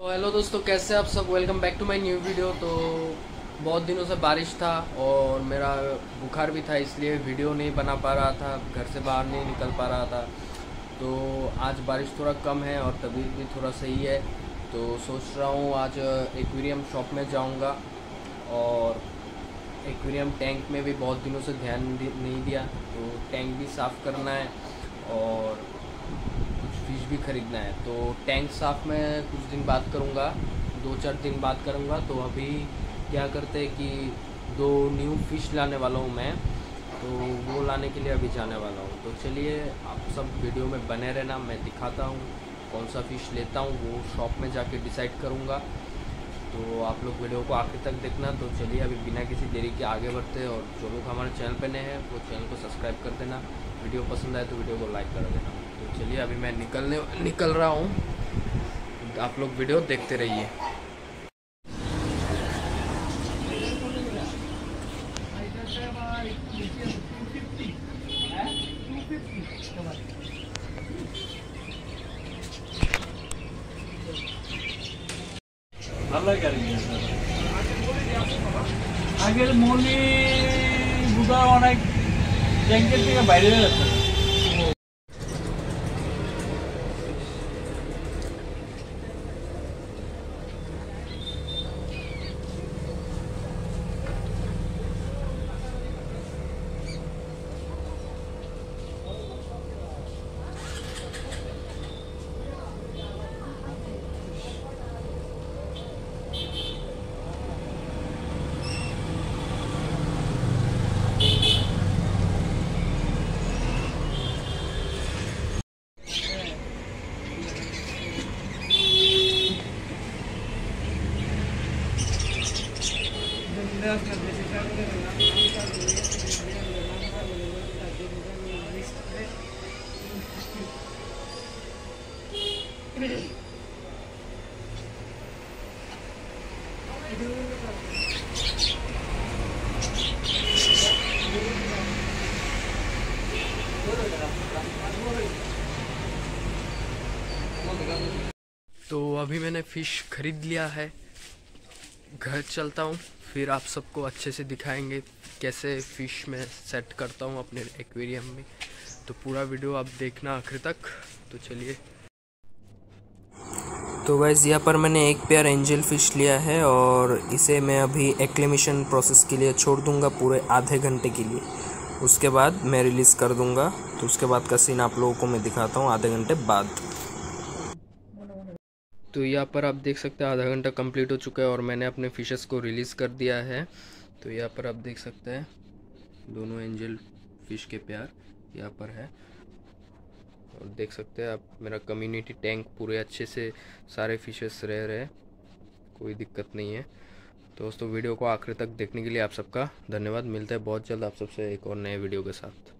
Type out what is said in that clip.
तो हेलो दोस्तों, कैसे आप सब? Welcome back to my new video तो बहुत दिनों से बारिश था और मेरा बुखार भी था, इसलिए वीडियो नहीं बना पा रहा था, घर से बाहर नहीं निकल पा रहा था। तो आज बारिश थोड़ा कम है और तबीयत भी थोड़ा सही है। तो सोच रहा हूँ आज एक्वेरियम शॉप में जाऊँगा और एक्वेरियम टैंक में भी बहुत दिनों से ध्यान नहीं दिया। तो टैंक भी साफ़ करना है। ख़रीदना है। तो टैंक साफ़ मैं कुछ दिन बाद करूँगा, दो चार दिन बाद करूँगा। तो अभी क्या करते हैं कि दो न्यू फ़िश लाने वाला हूँ मैं। तो वो लाने के लिए अभी जाने वाला हूँ। तो चलिए, आप सब वीडियो में बने रहना, मैं दिखाता हूँ कौन सा फ़िश लेता हूँ, वो शॉप में जाके डिसाइड करूँगा। तो आप लोग वीडियो को आखिर तक देखना। तो चलिए, अभी बिना किसी देरी के आगे बढ़ते और जो लोग हमारे चैनल पर नए हैं, वो चैनल को सब्सक्राइब कर देना। वीडियो पसंद आए तो वीडियो को लाइक कर देना। तो चलिए अभी मैं निकलने निकल रहा हूँ आप लोग वीडियो देखते रहिए আগের মনে বুধা অনেক ব্যাংকের থেকে বাইরে যাচ্ছে तो अभी मैंने फ़िश ख़रीद लिया है। घर चलता हूँ, फिर आप सबको अच्छे से दिखाएँगे कैसे फ़िश में सेट करता हूँ अपने एक्वेरियम में। तो पूरा वीडियो आप देखना आखिर तक तो चलिए। तो वैसे यहाँ पर मैंने एक पेयर एंजल फ़िश लिया है और इसे मैं अभी एक्लेमिशन प्रोसेस के लिए छोड़ दूँगा पूरे आधे घंटे के लिए। उसके बाद मैं रिलीज़ कर दूँगा तो उसके बाद का सीन आप लोगों को मैं दिखाता हूँ आधे घंटे बाद। तो यहाँ पर आप देख सकते हैं आधा घंटा कंप्लीट हो चुका है और मैंने अपने फिशेस को रिलीज़ कर दिया है। तो यहाँ पर आप देख सकते हैं, दोनों एंजल फ़िश के प्यार यहाँ पर है। और देख सकते हैं आप, मेरा कम्युनिटी टैंक पूरे अच्छे से सारे फिशेस रह रहे हैं। कोई दिक्कत नहीं है। तो दोस्तों, वीडियो को आखिर तक देखने के लिए आप सबका धन्यवाद। मिलता है बहुत जल्द आप सबसे एक और नए वीडियो के साथ।